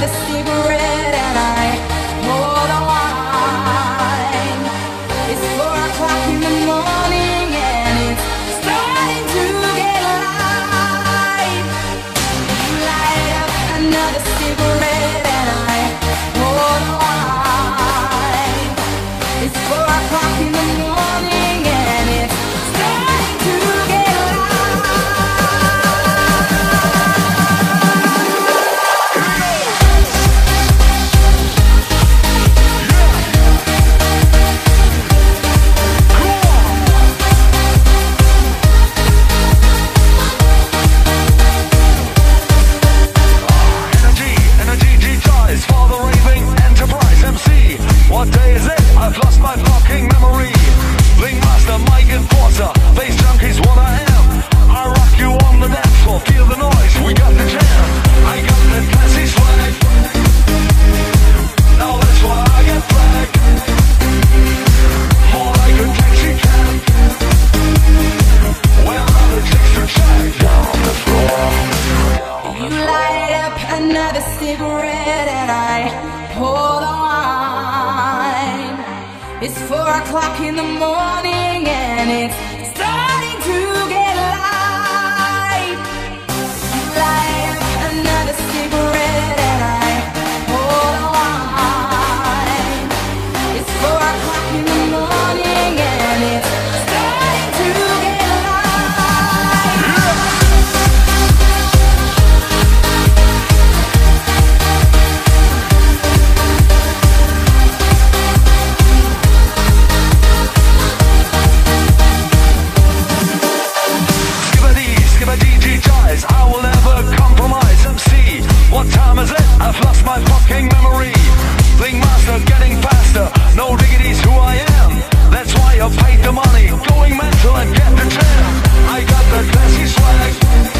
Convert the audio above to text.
another cigarette I've lost my memory. Link master, mic enforcer, bass junkies, what I am. I rock you on the dance floor, feel the noise, we got the jam. I got the classy swag. Now that's why I get flagged. More like a taxi cab. Where are the chicks to check? Down the floor. You light up another cigarette and I pour the wine. It's four o'clock in the morning and it's King memory, Link master getting faster. No diggity's who I am. That's why I paid the money. Going mental and get the jam I got the classy swag.